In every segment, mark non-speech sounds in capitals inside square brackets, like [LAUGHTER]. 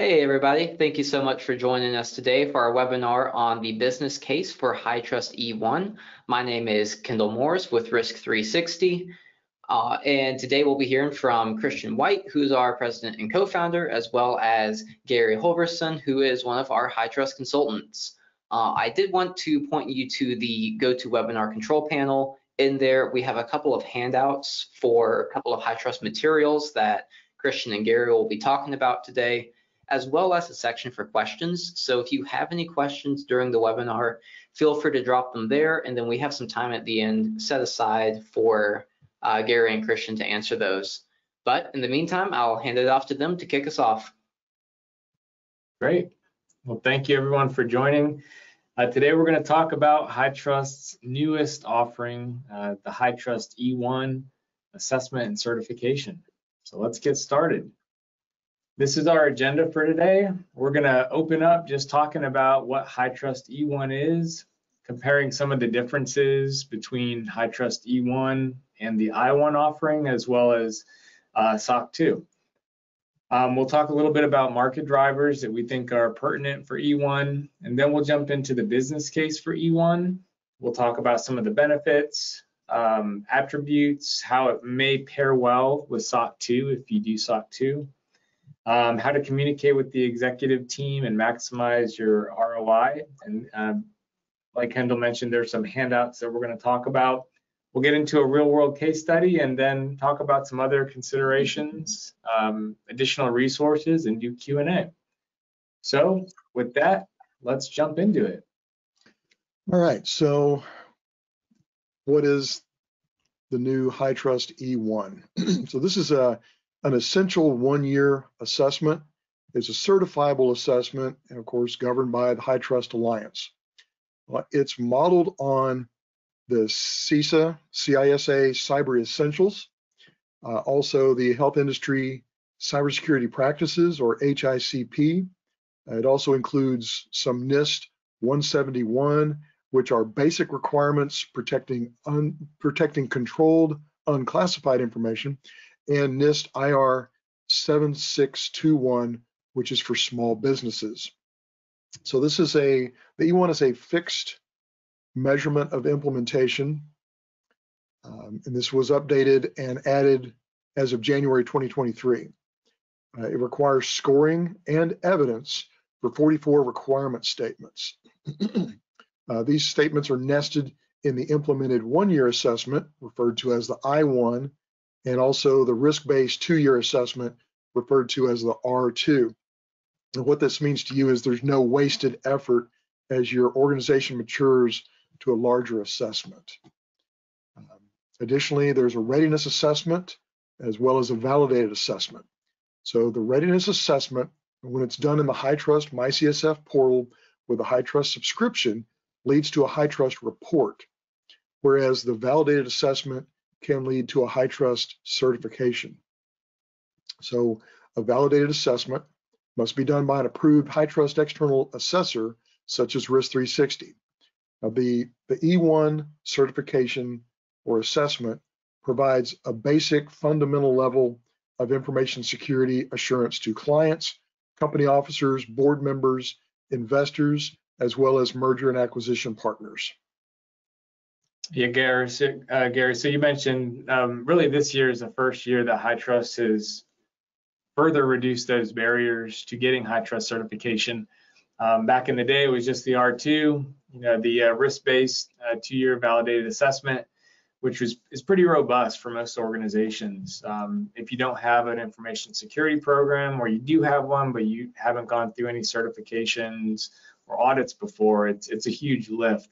Hey, everybody. Thank you so much for joining us today for our webinar on the business case for HITRUST E1. My name is Kendall Morris with risk3sixty. Uh, and today we'll be hearing from Christian White, who's our president and co-founder, as well as Gary Holverson, who is one of our HITRUST consultants. Uh, I did want to point you to the GoToWebinar control panel. In there, we have a couple of handouts for a couple of HITRUST materials that Christian and Gary will be talking about today as well as a section for questions. So if you have any questions during the webinar, feel free to drop them there. And then we have some time at the end set aside for uh, Gary and Christian to answer those. But in the meantime, I'll hand it off to them to kick us off. Great. Well, thank you everyone for joining. Uh, today we're going to talk about HITRUST's newest offering, uh, the Trust E1 assessment and certification. So let's get started. This is our agenda for today. We're going to open up just talking about what HITRUST E1 is, comparing some of the differences between HITRUST E1 and the I1 offering, as well as uh, SOC 2. Um, we'll talk a little bit about market drivers that we think are pertinent for E1, and then we'll jump into the business case for E1. We'll talk about some of the benefits, um, attributes, how it may pair well with SOC 2 if you do SOC 2 um, how to communicate with the executive team and maximize your ROI. And um, like Kendall mentioned, there's some handouts that we're going to talk about. We'll get into a real world case study and then talk about some other considerations, um, additional resources, and do Q&A. So with that, let's jump into it. All right, so what is the new HITRUST E1? so this is a an essential one-year assessment. It's a certifiable assessment, and of course, governed by the HITRUST Alliance. Uh, it's modeled on the CISA, CISA Cyber Essentials, uh, also the Health Industry Cybersecurity Practices, or HICP. Uh, it also includes some NIST 171, which are basic requirements protecting, protecting controlled, unclassified information, and NIST IR 7621, which is for small businesses. So this is a, the E1 is a fixed measurement of implementation. Um, and this was updated and added as of January 2023. Uh, it requires scoring and evidence for 44 requirement statements. [CLEARS THROAT] uh, these statements are nested in the implemented one-year assessment, referred to as the I1, and also the risk-based two-year assessment referred to as the R2. And what this means to you is there's no wasted effort as your organization matures to a larger assessment. Um, additionally, there's a readiness assessment as well as a validated assessment. So the readiness assessment, when it's done in the HITRUST MyCSF portal with a HITRUST subscription, leads to a HITRUST report, whereas the validated assessment can lead to a HITRUST certification. So a validated assessment must be done by an approved HITRUST external assessor, such as risk3sixty. Now the, the E1 certification or assessment provides a basic fundamental level of information security assurance to clients, company officers, board members, investors, as well as merger and acquisition partners. Yeah, Gary. So, uh, Gary, so you mentioned um, really this year is the first year that HITRUST has further reduced those barriers to getting HITRUST certification. Um, back in the day, it was just the R2, you know, the uh, risk-based uh, two-year validated assessment, which was is pretty robust for most organizations. Um, if you don't have an information security program, or you do have one, but you haven't gone through any certifications or audits before, it's it's a huge lift.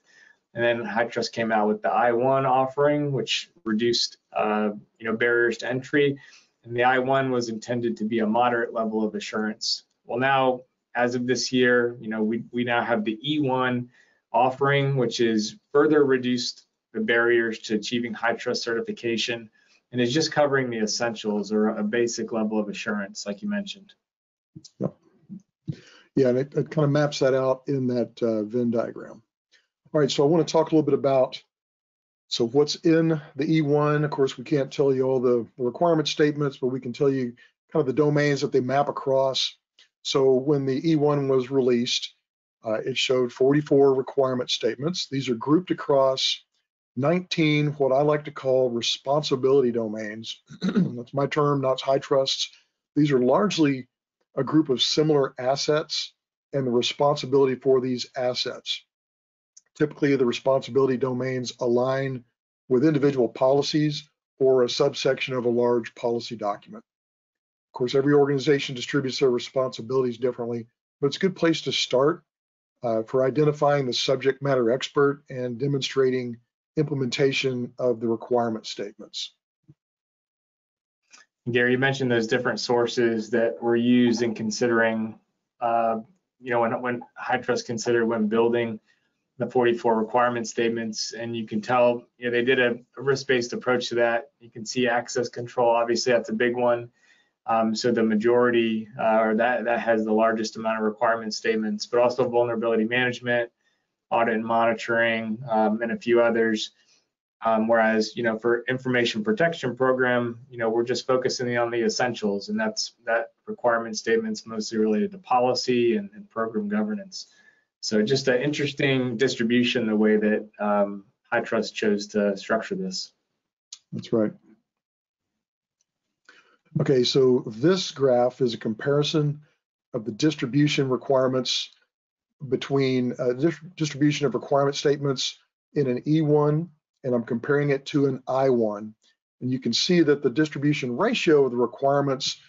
And then HITRUST came out with the I1 offering, which reduced uh, you know barriers to entry. And the I1 was intended to be a moderate level of assurance. Well, now as of this year, you know we we now have the E1 offering, which is further reduced the barriers to achieving HITRUST certification, and is just covering the essentials or a basic level of assurance, like you mentioned. Yeah, and it, it kind of maps that out in that uh, Venn diagram. All right, so I want to talk a little bit about so what's in the E1. Of course, we can't tell you all the requirement statements, but we can tell you kind of the domains that they map across. So when the E1 was released, uh, it showed 44 requirement statements. These are grouped across 19 what I like to call responsibility domains. [CLEARS THROAT] That's my term, not HITRUST's. These are largely a group of similar assets and the responsibility for these assets. Typically, the responsibility domains align with individual policies or a subsection of a large policy document. Of course, every organization distributes their responsibilities differently, but it's a good place to start uh, for identifying the subject matter expert and demonstrating implementation of the requirement statements. Gary, you mentioned those different sources that were used in considering, uh, you know, when, when HITRUST considered when building the 44 requirement statements, and you can tell, you know, they did a, risk-based approach to that. You can see access control, obviously that's a big one. Um, so the majority, uh, or that that has the largest amount of requirement statements, but also vulnerability management, audit and monitoring, um, and a few others. Um, whereas, you know, for information protection program, you know, we're just focusing on the essentials, and that's that requirement statements mostly related to policy and, and program governance. So just an interesting distribution the way that um, Trust chose to structure this. That's right. Okay, so this graph is a comparison of the distribution requirements between uh, distribution of requirement statements in an E1 and I'm comparing it to an I1. And you can see that the distribution ratio of the requirements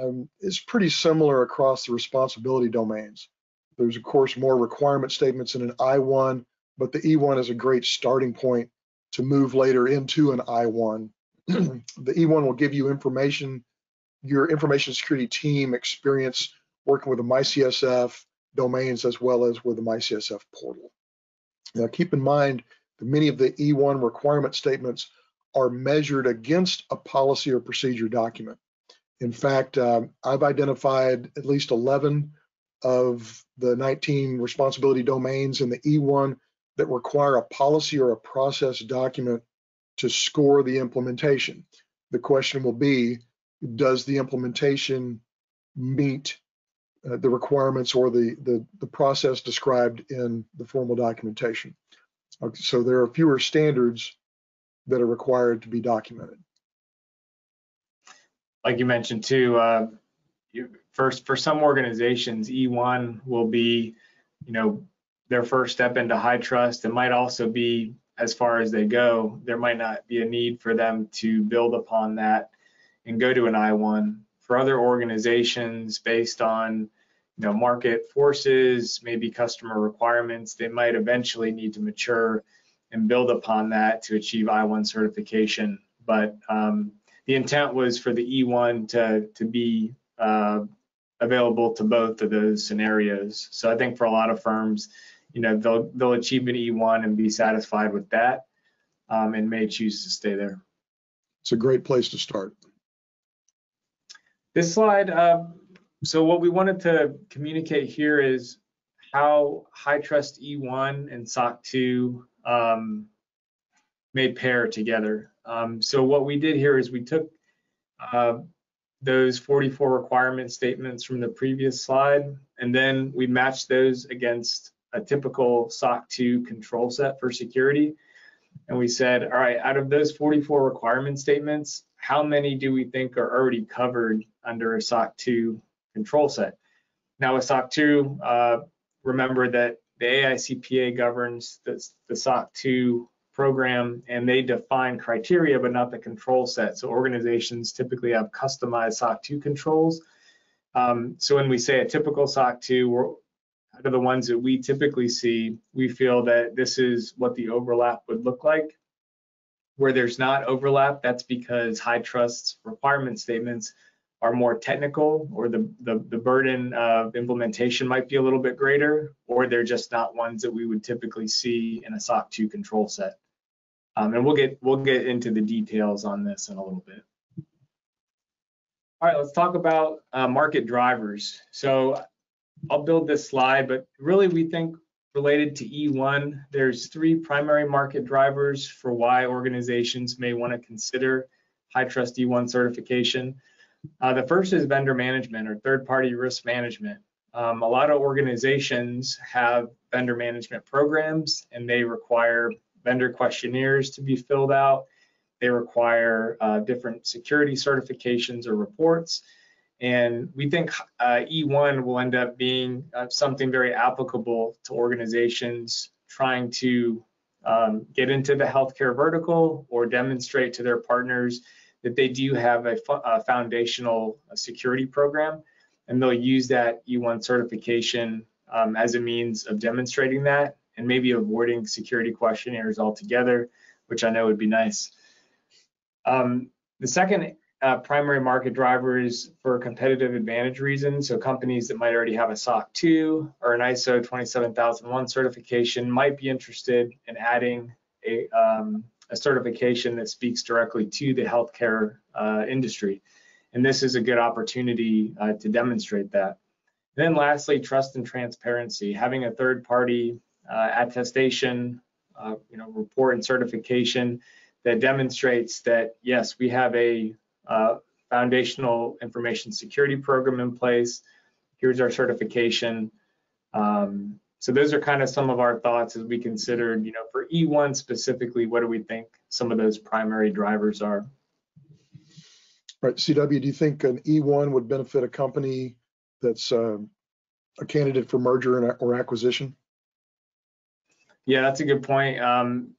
um, is pretty similar across the responsibility domains. There's of course more requirement statements in an I1, but the E1 is a great starting point to move later into an I1. [CLEARS THROAT] the E1 will give you information, your information security team experience working with the MyCSF domains as well as with the MyCSF portal. Now keep in mind that many of the E1 requirement statements are measured against a policy or procedure document. In fact, um, I've identified at least 11 of the 19 responsibility domains in the E1 that require a policy or a process document to score the implementation. The question will be, does the implementation meet uh, the requirements or the, the, the process described in the formal documentation? Okay, so there are fewer standards that are required to be documented. Like you mentioned too, uh, you, first for some organizations, E1 will be, you know, their first step into HITRUST. It might also be as far as they go. There might not be a need for them to build upon that and go to an I1. For other organizations, based on you know market forces, maybe customer requirements, they might eventually need to mature and build upon that to achieve I1 certification. But um, the intent was for the E1 to to be uh, available to both of those scenarios. So I think for a lot of firms, you know, they'll they'll achieve an E1 and be satisfied with that, um, and may choose to stay there. It's a great place to start. This slide. Uh, so what we wanted to communicate here is how HITRUST E1 and SOC 2 um, may pair together. Um, so what we did here is we took uh, those 44 requirement statements from the previous slide, and then we matched those against a typical SOC 2 control set for security. And we said, all right, out of those 44 requirement statements, how many do we think are already covered under a SOC 2 control set? Now with SOC 2, uh, remember that the AICPA governs the, the SOC 2 program and they define criteria but not the control set. So organizations typically have customized SOC 2 controls. Um, so when we say a typical SOC 2, we're, out of the ones that we typically see, we feel that this is what the overlap would look like. Where there's not overlap, that's because HITRUST requirement statements are more technical or the, the, the burden of implementation might be a little bit greater, or they're just not ones that we would typically see in a SOC 2 control set. Um, and we'll get we'll get into the details on this in a little bit. All right, let's talk about uh, market drivers. So I'll build this slide, but really we think related to E1, there's three primary market drivers for why organizations may want to consider HITRUST E1 certification. Uh, the first is vendor management or third-party risk management. um, a lot of organizations have vendor management programs and they require vendor questionnaires to be filled out. They require uh, different security certifications or reports. And we think uh, E1 will end up being uh, something very applicable to organizations trying to um, get into the healthcare vertical or demonstrate to their partners that they do have a, a foundational security program. And they'll use that E1 certification um, as a means of demonstrating that and maybe avoiding security questionnaires altogether, which I know would be nice. Um, the second uh, primary market driver is for competitive advantage reasons. So companies that might already have a SOC 2 or an ISO 27001 certification might be interested in adding a, um, a certification that speaks directly to the healthcare uh, industry. And this is a good opportunity uh, to demonstrate that. Then lastly, trust and transparency. Having a third party attestation, uh, you know, report and certification that demonstrates that yes, we have a uh, foundational information security program in place. Here's our certification. Um, so those are kind of some of our thoughts as we considered, you know, for E1 specifically, what do we think some of those primary drivers are? Right, CW, do you think an E1 would benefit a company that's uh, a candidate for merger or acquisition? Yeah, that's a good point. Um,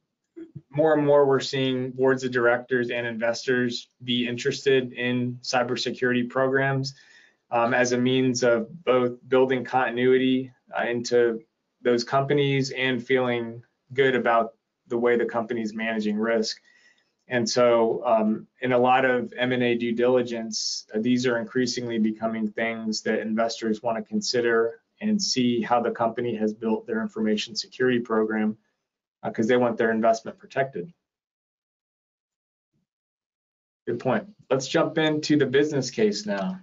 more and more we're seeing boards of directors and investors be interested in cybersecurity programs um, as a means of both building continuity uh, into those companies and feeling good about the way the company is managing risk. And so, um, in a lot of M&A due diligence, uh, these are increasingly becoming things that investors want to consider and see how the company has built their information security program because uh, they want their investment protected. Good point. Let's jump into the business case now.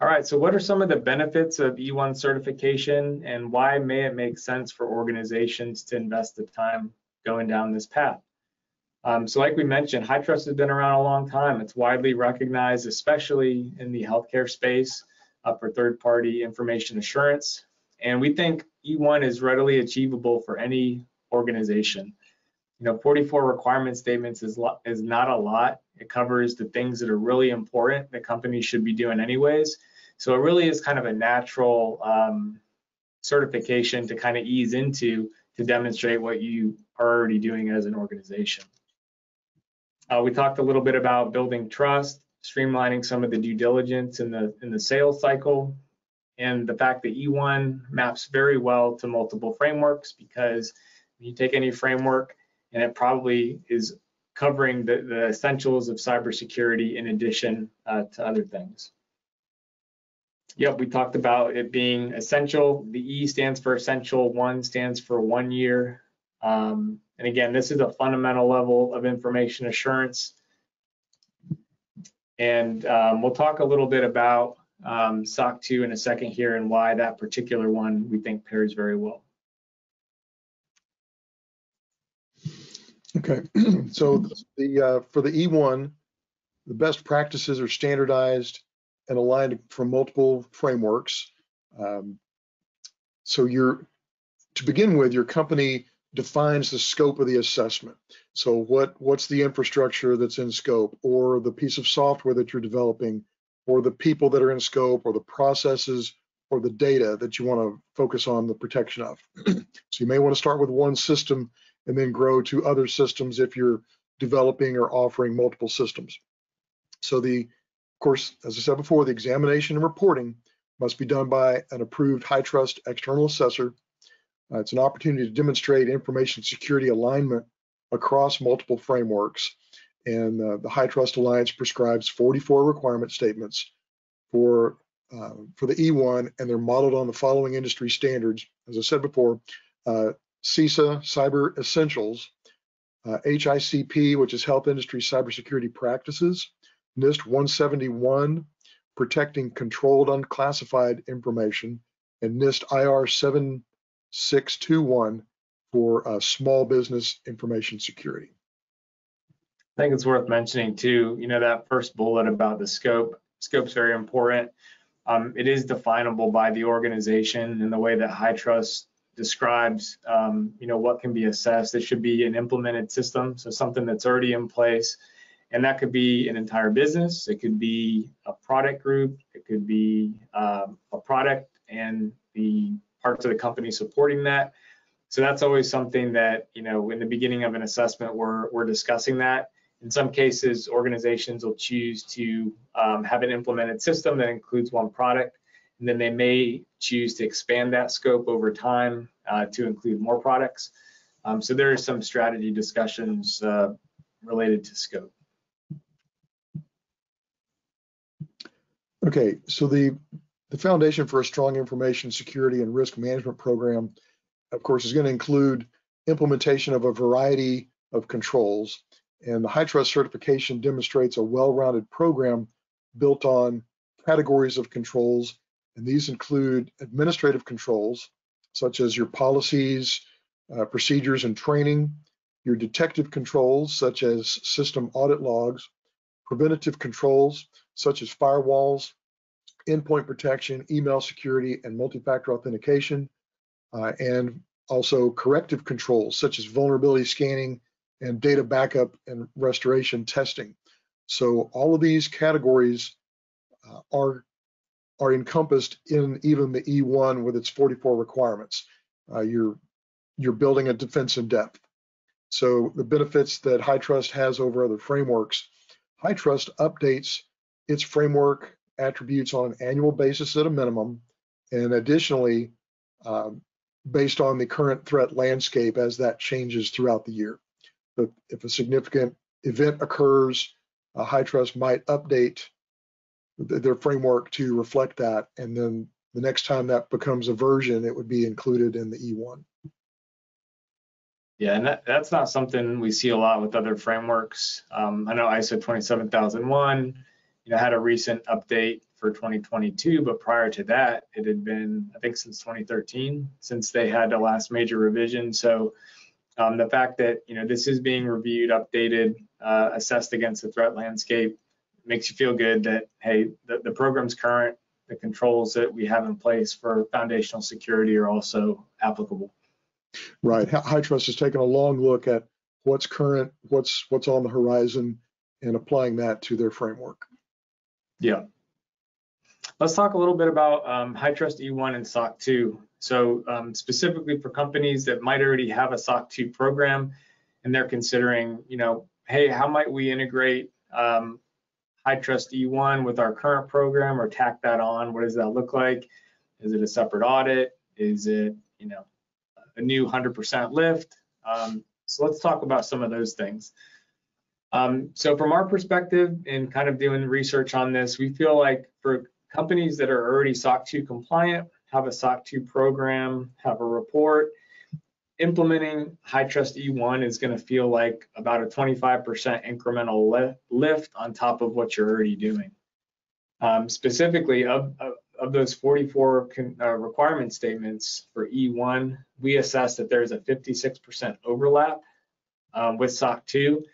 All right, so what are some of the benefits of E1 certification and why may it make sense for organizations to invest the time going down this path? Um, so like we mentioned, HITRUST has been around a long time. It's widely recognized, especially in the healthcare space for third-party information assurance. And we think E1 is readily achievable for any organization. You know, 44 requirement statements is, is not a lot. It covers the things that are really important that companies should be doing anyways. So it really is kind of a natural um, certification to kind of ease into to demonstrate what you are already doing as an organization. Uh, we talked a little bit about building trust, streamlining some of the due diligence in the in the sales cycle, and the fact that E1 maps very well to multiple frameworks because you take any framework and it probably is covering the, the essentials of cybersecurity in addition uh, to other things. Yep, we talked about it being essential. The E stands for essential, one stands for one year. Um, and again, this is a fundamental level of information assurance. And um, we'll talk a little bit about um, SOC 2 in a second here and why that particular one we think pairs very well. Okay, [CLEARS THROAT] so the uh, for the E1, the best practices are standardized and aligned from multiple frameworks. Um, so you're to begin with, your company defines the scope of the assessment. So what what's the infrastructure that's in scope, or the piece of software that you're developing or the people that are in scope or the processes or the data that you want to focus on the protection of. [CLEARS THROAT] so you may want to start with one system and then grow to other systems if you're developing or offering multiple systems. So the, of course, as I said before, the examination and reporting must be done by an approved HITRUST external assessor. Uh, it's an opportunity to demonstrate information security alignment across multiple frameworks and uh, the Trust Alliance prescribes 44 requirement statements for uh, for the E1, and they're modeled on the following industry standards. As I said before, uh, CISA Cyber Essentials, uh, HICP, which is Health Industry Cybersecurity Practices, NIST 171, Protecting Controlled Unclassified Information, and NIST IR 7621 for uh, Small Business Information Security. I think it's worth mentioning too, you know, that first bullet about the scope. Scope's very important. um, it is definable by the organization in the way that HITRUST describes, um, you know, what can be assessed. It should be an implemented system, so something that's already in place. And that could be an entire business. It could be a product group. It could be um, a product and the parts of the company supporting that. So that's always something that, you know, in the beginning of an assessment, we're, we're discussing that. In some cases, organizations will choose to um, have an implemented system that includes one product, and then they may choose to expand that scope over time uh, to include more products. Um, so there are some strategy discussions uh, related to scope. Okay, so the, the foundation for a strong information security and risk management program, of course, is going to include implementation of a variety of controls. And the HITRUST certification demonstrates a well-rounded program built on categories of controls. And these include administrative controls, such as your policies, uh, procedures, and training, your detective controls, such as system audit logs, preventative controls, such as firewalls, endpoint protection, email security, and multi-factor authentication, and also corrective controls such as vulnerability scanning and data backup and restoration testing. So all of these categories uh, are are encompassed in even the E1 with its 44 requirements. Uh, you're you're building a defense in depth. So the benefits that HITRUST has over other frameworks, HITRUST updates its framework attributes on an annual basis at a minimum, and additionally, um, based on the current threat landscape as that changes throughout the year. But if a significant event occurs, a Trust might update their framework to reflect that, and then the next time that becomes a version, it would be included in the E1. Yeah, and that, that's not something we see a lot with other frameworks. Um, I know ISO 27001 you know, had a recent update for 2022, but prior to that, it had been, I think, since 2013, since they had the last major revision. So um, the fact that, you know, this is being reviewed, updated, uh, assessed against the threat landscape makes you feel good that, hey, the, the program's current, the controls that we have in place for foundational security are also applicable. Right. HITRUST has taken a long look at what's current, what's what's on the horizon, and applying that to their framework. Yeah. Let's talk a little bit about um, HITRUST E1 and SOC 2. So um, specifically for companies that might already have a SOC 2 program and they're considering, you know, hey, how might we integrate um, HITRUST E1 with our current program or tack that on? What does that look like? Is it a separate audit? Is it, you know, a new 100% lift? Um, so let's talk about some of those things. Um, so from our perspective in kind of doing research on this, we feel like for companies that are already SOC 2 compliant, have a SOC 2 program, have a report, implementing HITRUST E1 is going to feel like about a 25% incremental lift on top of what you're already doing. Um, specifically, of, of, of, those 44 con, uh, requirement statements for E1, we assess that there's a 56% overlap um, with SOC 2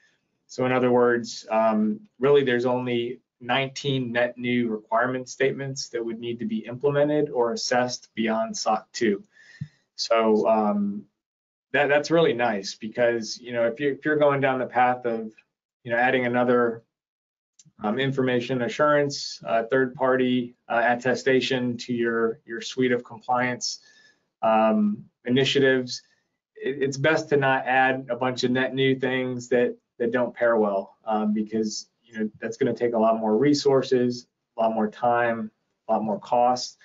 so in other words, um, really there's only 19 net new requirement statements that would need to be implemented or assessed beyond SOC 2. So um, that, that's really nice because, you know, if you're, if you're going down the path of, you know, adding another um, information assurance, uh, third party uh, attestation to your, your suite of compliance um, initiatives, it, it's best to not add a bunch of net new things that that don't pair well um, because you know that's going to take a lot more resources, a lot more time, a lot more cost.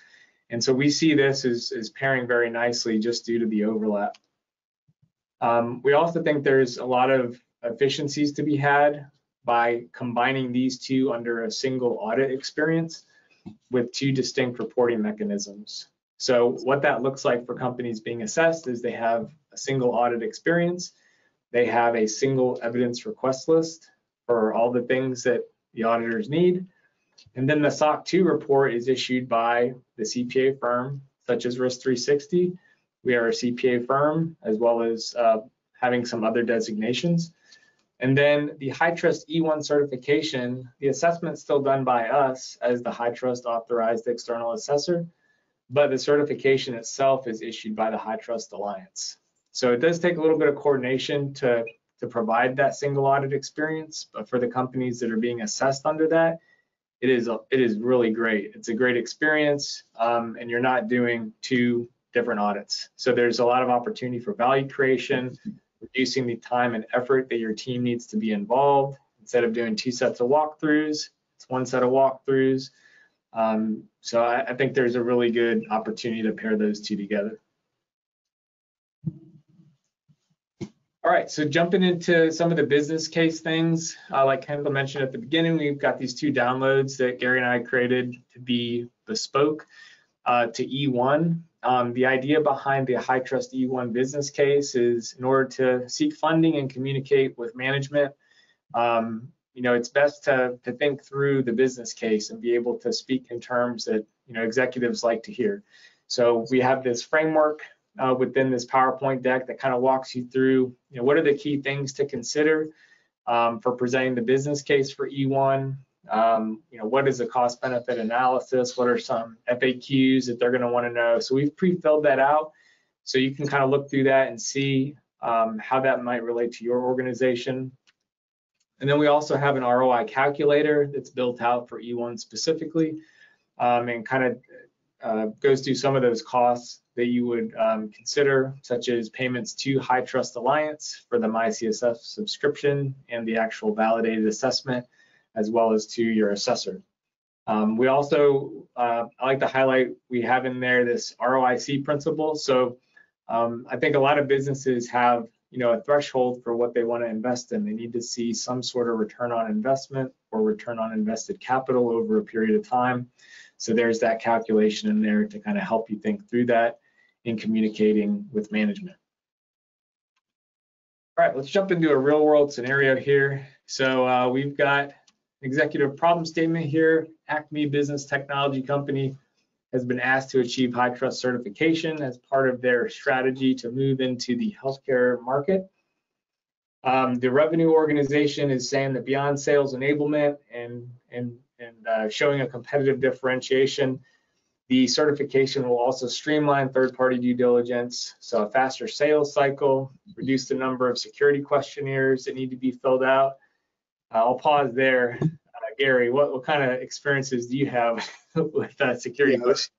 And so we see this as, as pairing very nicely just due to the overlap. Um, we also think there's a lot of efficiencies to be had by combining these two under a single audit experience with two distinct reporting mechanisms. So what that looks like for companies being assessed is they have a single audit experience they have a single evidence request list for all the things that the auditors need. And then the SOC 2 report is issued by the CPA firm, such as risk3sixty. We are a CPA firm, as well as uh, having some other designations. And then the HITRUST E1 certification, the assessment's still done by us as the HITRUST authorized external assessor, but the certification itself is issued by the HITRUST Alliance. So it does take a little bit of coordination to, to provide that single audit experience, but for the companies that are being assessed under that, it is a, it is really great. It's a great experience, um, and you're not doing two different audits. So there's a lot of opportunity for value creation, reducing the time and effort that your team needs to be involved. Instead of doing two sets of walkthroughs, it's one set of walkthroughs. Um, so I, I think there's a really good opportunity to pair those two together. All right, so jumping into some of the business case things, uh, like Kendall mentioned at the beginning, we've got these two downloads that Gary and I created to be bespoke uh, to E1. Um, the idea behind the HITRUST E1 business case is in order to seek funding and communicate with management, um, you know, it's best to, to think through the business case and be able to speak in terms that, you know, executives like to hear. So we have this framework uh, within this PowerPoint deck that kind of walks you through, you know, what are the key things to consider um, for presenting the business case for E1. Um, you know, what is the cost benefit analysis? What are some FAQs that they're going to want to know? So we've pre-filled that out so you can kind of look through that and see um, how that might relate to your organization. And then we also have an ROI calculator that's built out for E1 specifically um, and kind of uh, goes through some of those costs that you would um, consider, such as payments to HITRUST Alliance for the MyCSF subscription and the actual validated assessment, as well as to your assessor. Um, we also, uh, I like to highlight, we have in there this ROIC principle. So um, I think a lot of businesses have, you know, a threshold for what they want to invest in. They need to see some sort of return on investment or return on invested capital over a period of time. So there's that calculation in there to kind of help you think through that in communicating with management. All right, let's jump into a real world scenario here. So uh, we've got executive problem statement here. Acme Business Technology Company has been asked to achieve HITRUST certification as part of their strategy to move into the healthcare market. Um, the revenue organization is saying that beyond sales enablement and, and, and uh, showing a competitive differentiation, the certification will also streamline third-party due diligence, so a faster sales cycle, reduce the number of security questionnaires that need to be filled out. Uh, I'll pause there. Uh, Gary, what, what kind of experiences do you have [LAUGHS] with uh, security yeah, this,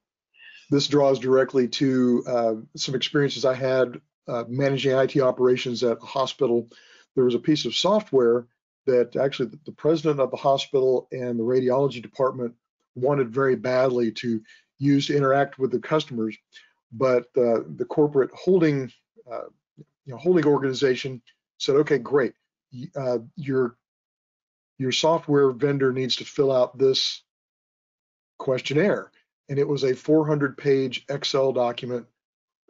this, draws directly to uh, some experiences I had managing IT operations at a hospital. There was a piece of software that actually the president of the hospital and the radiology department wanted very badly to use to interact with the customers. But uh, the corporate holding, uh, you know, holding organization said, okay, great. Uh, your your software vendor needs to fill out this questionnaire, and it was a 400-page Excel document,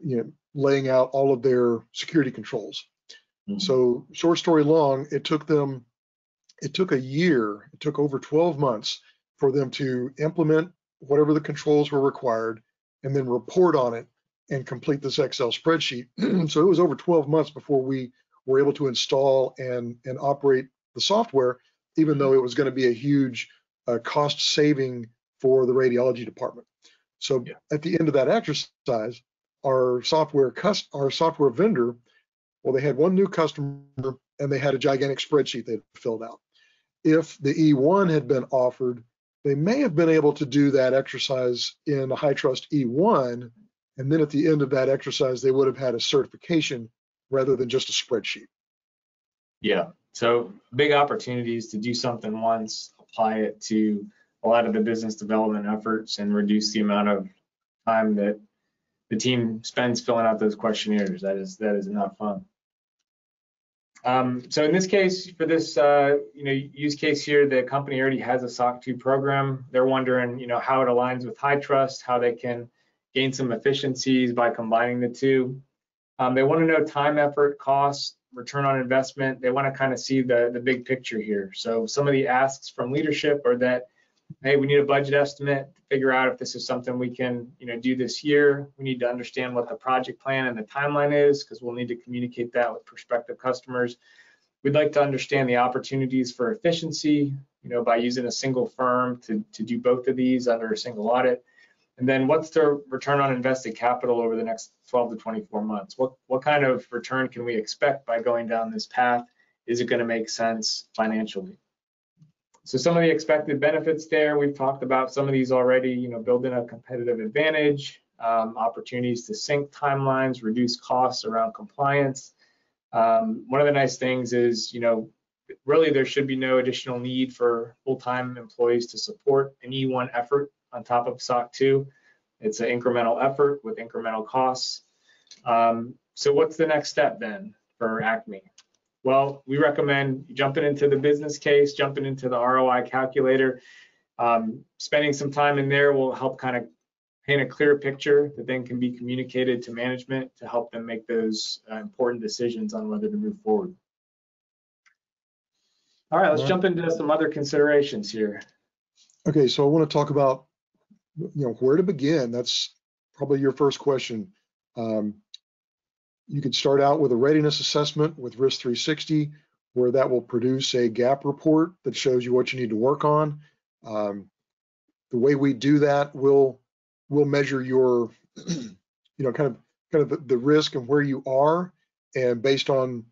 you know, laying out all of their security controls. Mm-hmm. So, short story long, it took them, it took a year, it took over 12 months for them to implement whatever the controls were required, and then report on it and complete this Excel spreadsheet. [CLEARS THROAT] so it was over 12 months before we were able to install and, and operate the software, even though it was going to be a huge uh, cost saving for the radiology department. So yeah. at the end of that exercise, our software our software vendor, well, they had one new customer and they had a gigantic spreadsheet they filled out. If the E1 had been offered, they may have been able to do that exercise in a HITRUST E1, and then at the end of that exercise, they would have had a certification rather than just a spreadsheet. Yeah, so big opportunities to do something once, apply it to a lot of the business development efforts and reduce the amount of time that the team spends filling out those questionnaires. That is that is not fun. Um, so in this case, for this uh, you know use case here, the company already has a SOC 2 program. They're wondering you know how it aligns with HITRUST, how they can gain some efficiencies by combining the two. Um, they want to know time, effort, cost, return on investment. They want to kind of see the the big picture here. So some of the asks from leadership are that hey, we need a budget estimate to figure out if this is something we can, you know, do this year. We need to understand what the project plan and the timeline is because we'll need to communicate that with prospective customers. we'd like to understand the opportunities for efficiency, you know, by using a single firm to, to do both of these under a single audit. And then what's the return on invested capital over the next 12 to 24 months? What, what kind of return can we expect by going down this path? Is it going to make sense financially? So some of the expected benefits there, we've talked about some of these already, you know, building a competitive advantage, um, opportunities to sync timelines, reduce costs around compliance. Um, one of the nice things is, you know, really there should be no additional need for full-time employees to support an E1 effort on top of SOC 2. It's an incremental effort with incremental costs. Um, so what's the next step then for Acme? Well, we recommend jumping into the business case, jumping into the ROI calculator. Um, spending some time in there will help kind of paint a clear picture that then can be communicated to management to help them make those uh, important decisions on whether to move forward. All right, let's jump into some other considerations here. Okay, so I want to talk about, you know, where to begin. That's probably your first question. Um, you could start out with a readiness assessment with risk3sixty, where that will produce a gap report that shows you what you need to work on. Um, the way we do that, we'll we'll measure your, [CLEARS THROAT] you know, kind of kind of the, the risk and where you are, and based on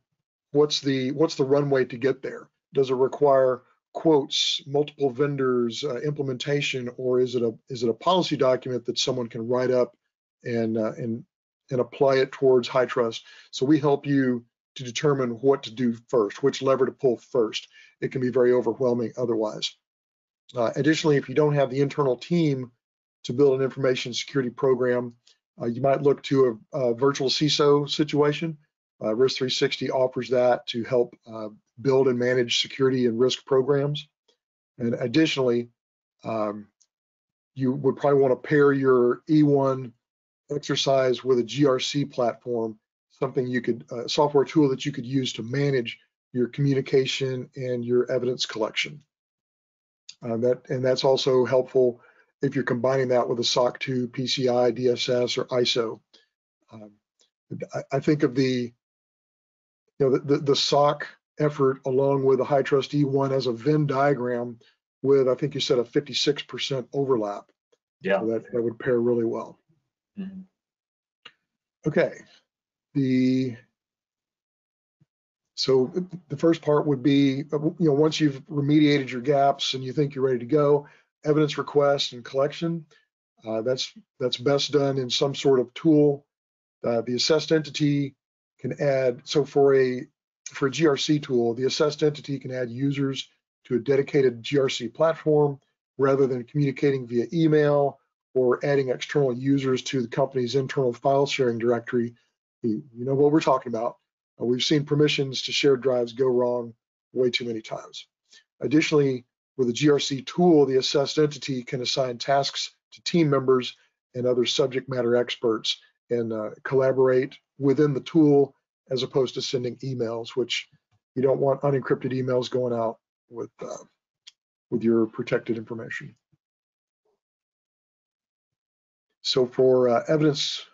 what's the what's the runway to get there. Does it require quotes, multiple vendors, uh, implementation, or is it a is it a policy document that someone can write up and uh, and and apply it towards HITRUST. So we help you to determine what to do first, which lever to pull first. It can be very overwhelming otherwise. Uh, additionally, if you don't have the internal team to build an information security program, uh, you might look to a, a virtual CISO situation. Uh, risk3sixty offers that to help uh, build and manage security and risk programs. And additionally, um, you would probably want to pair your E1 exercise with a GRC platform, something you could, a software tool that you could use to manage your communication and your evidence collection. Uh, that and that's also helpful if you're combining that with a SOC 2, PCI, DSS, or ISO. Um, I, I, think of the, you know, the, the, the SOC effort along with the HITRUST E1 as a Venn diagram with, I think you said a 56% overlap. Yeah. So that, that would pair really well. Okay. The so the first part would be, you know, once you've remediated your gaps and you think you're ready to go, evidence request and collection. Uh, that's that's best done in some sort of tool. Uh, the assessed entity can add. So for a for a GRC tool, the assessed entity can add users to a dedicated GRC platform rather than communicating via email or adding external users to the company's internal file sharing directory. You know what we're talking about. Uh, we've seen permissions to shared drives go wrong way too many times. Additionally, with a GRC tool, the assessed entity can assign tasks to team members and other subject matter experts and uh, collaborate within the tool as opposed to sending emails, which you don't want unencrypted emails going out with uh, with your protected information. So for uh, evidence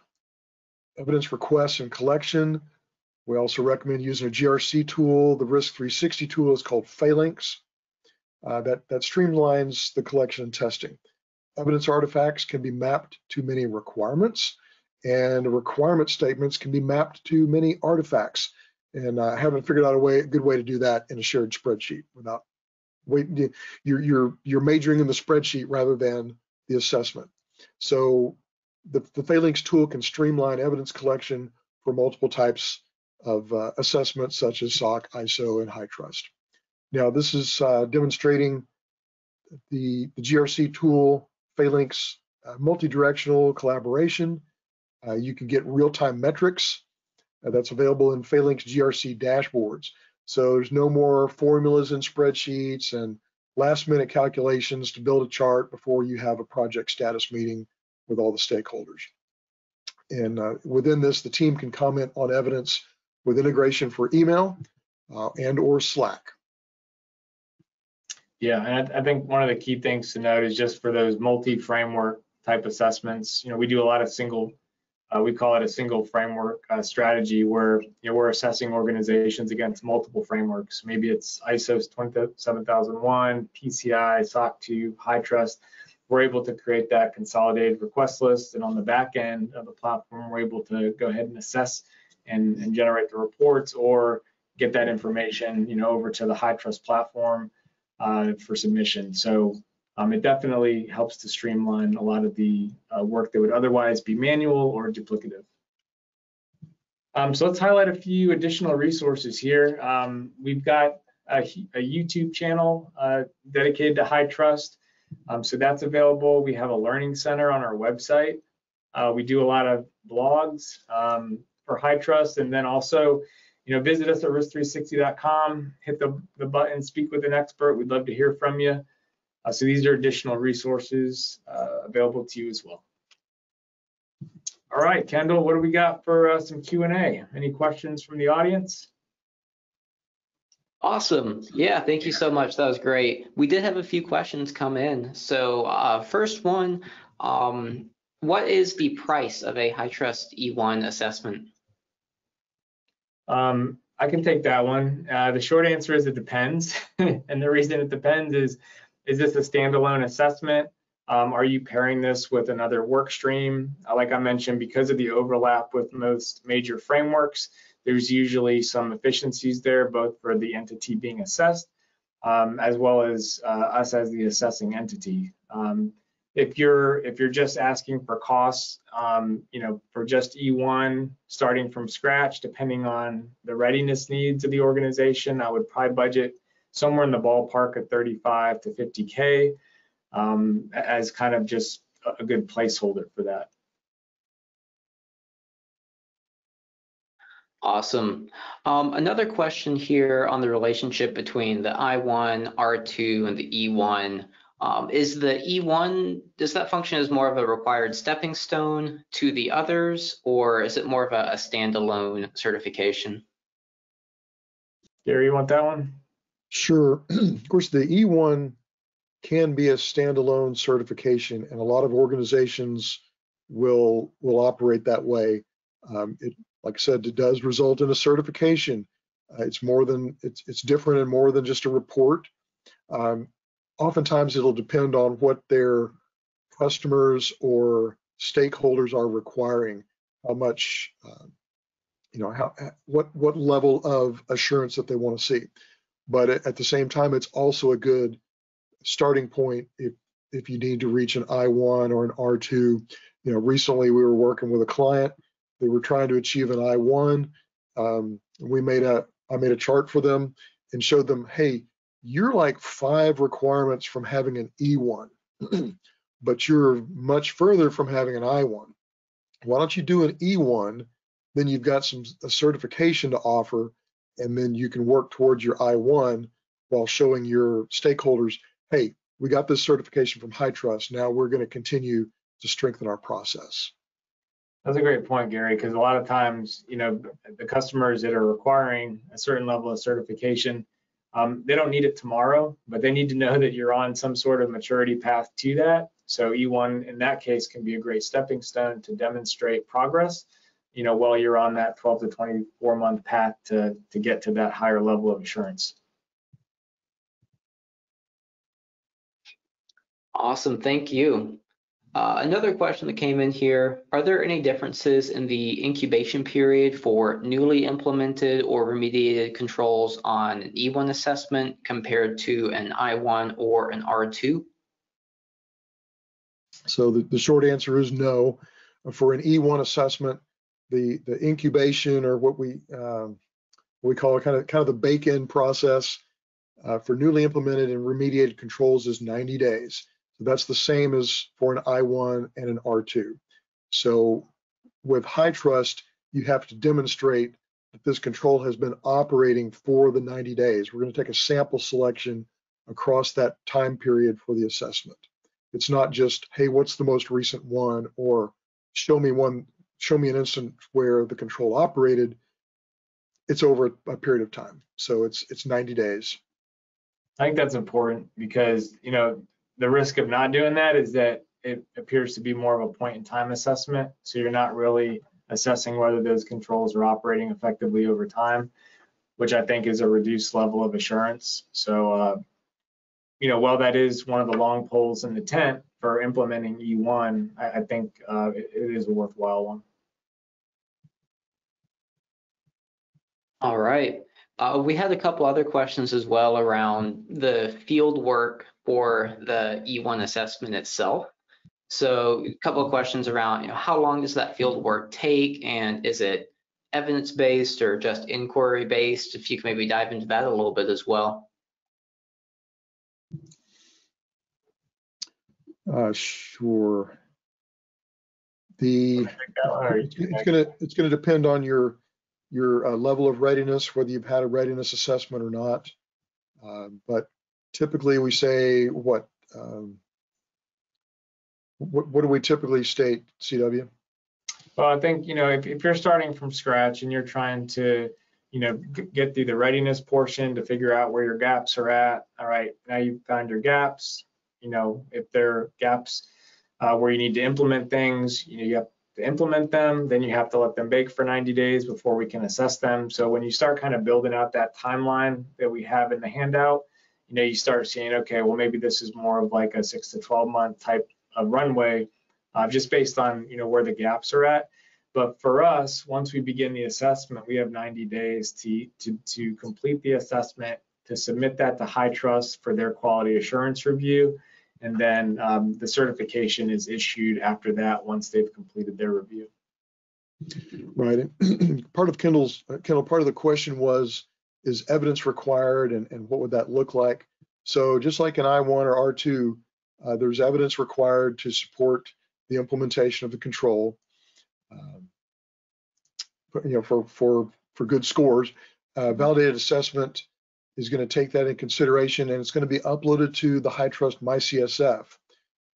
evidence requests and collection, we also recommend using a GRC tool. The risk3sixty tool is called Phalanx. Uh, that that streamlines the collection and testing. Evidence artifacts can be mapped to many requirements and requirement statements can be mapped to many artifacts. And I haven't figured out a way, a good way to do that in a shared spreadsheet without waiting. You're you're you're majoring in the spreadsheet rather than the assessment. So the, the Phalanx tool can streamline evidence collection for multiple types of uh, assessments such as SOC, ISO, and HITRUST. Now this is uh, demonstrating the, the GRC tool Phalanx uh, multi-directional collaboration uh, you can get real-time metrics uh, that's available in Phalanx GRC dashboards. So there's no more formulas and spreadsheets and last minute calculations to build a chart before you have a project status meeting with all the stakeholders. And uh, within this, the team can comment on evidence with integration for email uh, and or Slack. Yeah, and I, I think one of the key things to note is just for those multi-framework type assessments, you know, we do a lot of single uh, we call it a single framework uh, strategy where you know, we're assessing organizations against multiple frameworks. Maybe it's ISO 27001, PCI, SOC 2, HITRUST. We're able to create that consolidated request list, and on the back end of the platform, we're able to go ahead and assess and, and generate the reports or get that information, you know, over to the HITRUST platform uh, for submission. So um, it definitely helps to streamline a lot of the uh, work that would otherwise be manual or duplicative. Um, so let's highlight a few additional resources here. Um, we've got a, a YouTube channel uh, dedicated to HITRUST. Um, so that's available. We have a learning center on our website. Uh, we do a lot of blogs um, for HITRUST and then also you know, visit us at risk3sixty.com, hit the, the button, speak with an expert. We'd love to hear from you. Uh, so these are additional resources uh, available to you as well. All right, Kendall, what do we got for uh, some Q&A? Any questions from the audience? Awesome. Yeah, thank you so much. That was great. We did have a few questions come in. So uh, first one, um, what is the price of a HITRUST E1 assessment? Um, I can take that one. Uh, the short answer is it depends. [LAUGHS] and the reason it depends is, is this a standalone assessment? Um, are you pairing this with another work stream? Uh, like I mentioned, because of the overlap with most major frameworks, there's usually some efficiencies there, both for the entity being assessed, um, as well as uh, us as the assessing entity. Um, if you're if you're just asking for costs, um, you know, for just E1 starting from scratch, depending on the readiness needs of the organization, I would probably budget somewhere in the ballpark of 35 to 50k um, as kind of just a good placeholder for that. Awesome. Um, another question here on the relationship between the I1, R2, and the E1. Um, is the E1, does that function as more of a required stepping stone to the others, or is it more of a, a standalone certification? Gary, you want that one? Sure. [CLEARS THROAT] of course, the E1 can be a standalone certification, and a lot of organizations will will operate that way. Um, it, like I said, it does result in a certification. Uh, it's more than it's it's different and more than just a report. Um, oftentimes it'll depend on what their customers or stakeholders are requiring, how much, uh, you know, how what what level of assurance that they want to see. But at the same time, it's also a good starting point if if you need to reach an I1 or an R2. You know, recently we were working with a client. They were trying to achieve an I1. Um, we made a I made a chart for them and showed them, hey, you're like five requirements from having an E1, [CLEARS THROAT] but you're much further from having an I1. Why don't you do an E1? Then you've got some a certification to offer, and then you can work towards your I1 while showing your stakeholders, hey, we got this certification from HITRUST. Now we're going to continue to strengthen our process. That's a great point, Gary, because a lot of times, you know, the customers that are requiring a certain level of certification, um, they don't need it tomorrow, but they need to know that you're on some sort of maturity path to that. So E1 in that case can be a great stepping stone to demonstrate progress, you know, while you're on that 12 to 24 month path to, to get to that higher level of assurance. Awesome, thank you. Uh, another question that came in here, are there any differences in the incubation period for newly implemented or remediated controls on an E1 assessment compared to an I1 or an R2? So the, the short answer is no. For an E1 assessment, the, the incubation or what we um, we call kind of kind of the bake-in process uh, for newly implemented and remediated controls is 90 days. That's the same as for an I1 and an R2. So with HITRUST, you have to demonstrate that this control has been operating for the 90 days. We're going to take a sample selection across that time period for the assessment. It's not just, hey, what's the most recent one, or show me one, show me an instance where the control operated. It's over a period of time, so it's it's 90 days. I think that's important because you know the risk of not doing that is that it appears to be more of a point in time assessment. So you're not really assessing whether those controls are operating effectively over time, which I think is a reduced level of assurance. So, uh, you know, while that is one of the long poles in the tent for implementing E1, I, I think uh, it, it is a worthwhile one. All right. Uh, we had a couple other questions as well around the field work for the E1 assessment itself. So a couple of questions around, you know, how long does that field work take and is it evidence-based or just inquiry-based? If you can maybe dive into that a little bit as well. Uh, sure. The, it's gonna, it's gonna depend on your, your uh, level of readiness, whether you've had a readiness assessment or not. Um, But typically we say, what, um, what, what do we typically state, CW? Well, I think, you know, if, if you're starting from scratch and you're trying to, you know, get through the readiness portion to figure out where your gaps are at, all right, now you've found your gaps, you know, if there are gaps uh, where you need to implement things, you know, you have to implement them, then you have to let them bake for 90 days before we can assess them. So when you start kind of building out that timeline that we have in the handout, you know, you start seeing, okay, well, maybe this is more of like a six to 12 month type of runway uh, just based on you know where the gaps are at. But for us, once we begin the assessment, we have 90 days to to, to complete the assessment, to submit that to HITRUST for their quality assurance review, and then um, the certification is issued after that once they've completed their review. Right. [CLEARS THROAT] Part of Kendall's, uh, Kendall, part of the question was, is evidence required and, and what would that look like? So just like in I1 or R2, uh, there's evidence required to support the implementation of the control. Um, You know, for, for, for good scores, uh, validated assessment is going to take that in consideration and it's going to be uploaded to the HITRUST MyCSF.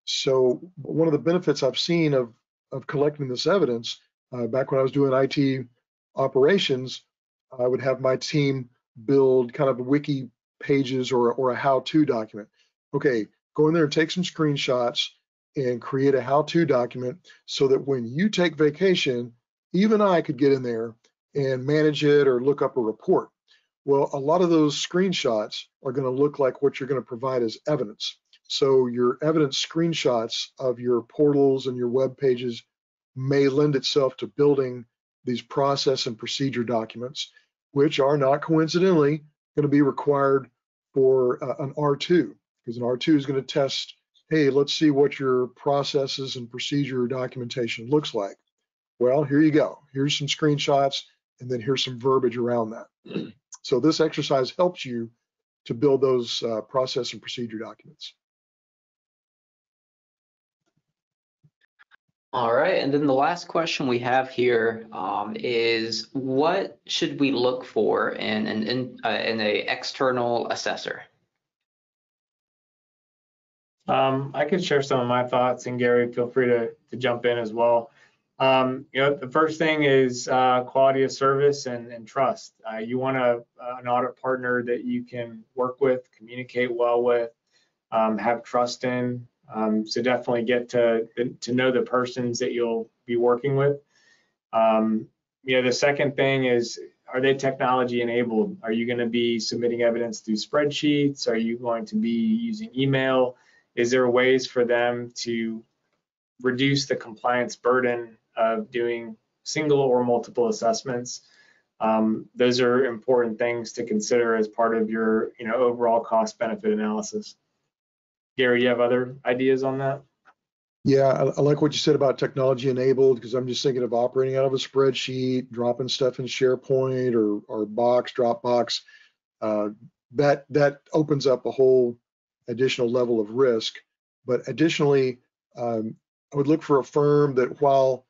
So one of the benefits I've seen of, of collecting this evidence uh, back when I was doing IT operations, I would have my team build kind of wiki pages or, or a how-to document. Okay, go in there and take some screenshots and create a how-to document so that when you take vacation, even I could get in there and manage it or look up a report. Well, a lot of those screenshots are going to look like what you're going to provide as evidence. So your evidence screenshots of your portals and your web pages may lend itself to building these process and procedure documents, which are not coincidentally going to be required for uh, an R2, because an R2 is going to test, hey, let's see what your processes and procedure documentation looks like. Well, here you go. Here's some screenshots, and then here's some verbiage around that. [CLEARS THROAT] so this exercise helps you to build those uh, process and procedure documents. All right, and then the last question we have here um, is what should we look for in an in, uh, in a external assessor? Um, I could share some of my thoughts, and Gary, feel free to, to jump in as well. Um, you know, the first thing is uh, quality of service and, and trust. Uh, you want a, an audit partner that you can work with, communicate well with, um, have trust in. Um, so definitely get to to know the persons that you'll be working with. Um, you know, the second thing is, are they technology enabled? Are you going to be submitting evidence through spreadsheets? Are you going to be using email? Is there ways for them to reduce the compliance burden of doing single or multiple assessments? Um, those are important things to consider as part of your, you know, overall cost benefit analysis. Gary, you have other ideas on that? Yeah, I, I like what you said about technology enabled because I'm just thinking of operating out of a spreadsheet, dropping stuff in SharePoint or or Box, Dropbox. Uh, that that opens up a whole additional level of risk. But additionally, um, I would look for a firm that while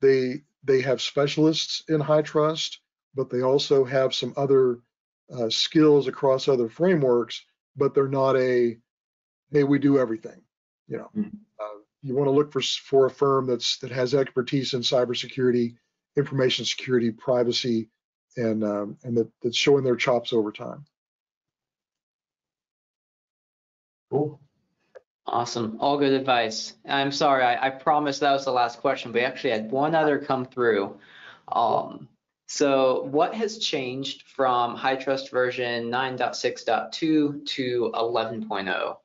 they they have specialists in HITRUST, but they also have some other uh, skills across other frameworks, but they're not a hey we do everything. You know, Mhm. uh, you want to look for for a firm that's that has expertise in cybersecurity, information security, privacy, and um, and that, that's showing their chops over time. Cool. Awesome. All good advice. I'm sorry, I, I promised that was the last question, but we actually had one other come through. Um, so what has changed from HITRUST version 9.6.2 to oh? 11.0?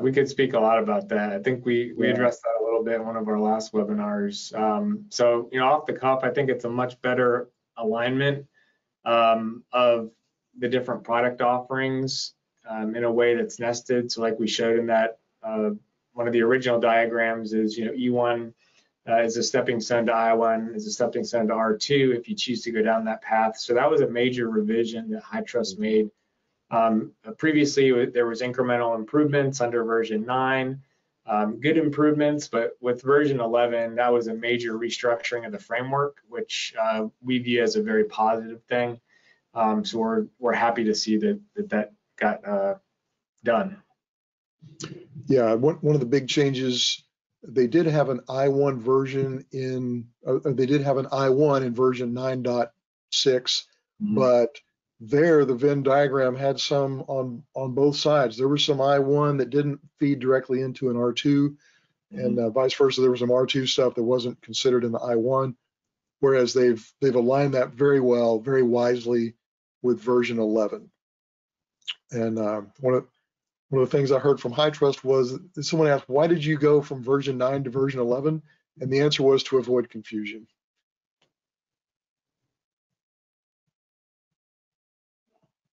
We could speak a lot about that. I think we, we Yeah. addressed that a little bit in one of our last webinars. Um, so, you know, off the cuff, I think it's a much better alignment um, of the different product offerings um, in a way that's nested. So like we showed in that, uh, one of the original diagrams is, you know, E1 uh, is a stepping stone to I1, is a stepping stone to R2 if you choose to go down that path. So that was a major revision that HITRUST made. Um, previously, there was incremental improvements under version 9, um, good improvements, but with version 11, that was a major restructuring of the framework, which uh, we view as a very positive thing. Um, so we're we're happy to see that that, that got uh, done. Yeah, one, one of the big changes, they did have an I1 version in, uh, they did have an I1 in version 9.6, but there the Venn diagram had some on, on both sides. There was some I1 that didn't feed directly into an R2 and uh, vice versa. There was some R2 stuff that wasn't considered in the I1, whereas they've, they've aligned that very well, very wisely with version 11. And uh, one of, one of the things I heard from HITRUST was someone asked, why did you go from version 9 to version 11? And the answer was to avoid confusion.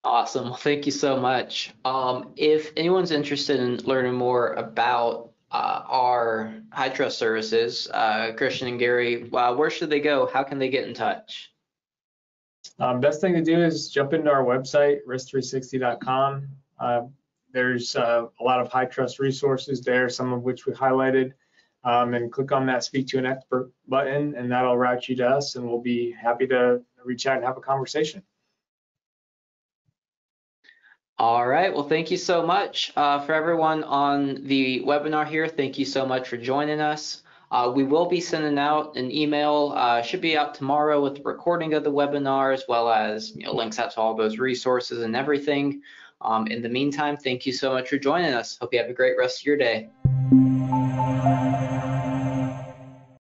Awesome. Thank you so much. Um, if anyone's interested in learning more about uh, our HITRUST services, uh, Christian and Gary, uh, where should they go? How can they get in touch? Um, best thing to do is jump into our website, risk3sixty.com. Uh, there's uh, a lot of HITRUST resources there, some of which we highlighted. Um, and click on that speak to an expert button, and that'll route you to us, and we'll be happy to reach out and have a conversation. All right. Well, thank you so much uh, for everyone on the webinar here. Thank you so much for joining us. Uh, we will be sending out an email, uh, should be out tomorrow with the recording of the webinar as well as you know, links out to all those resources and everything. Um, in the meantime, thank you so much for joining us. Hope you have a great rest of your day.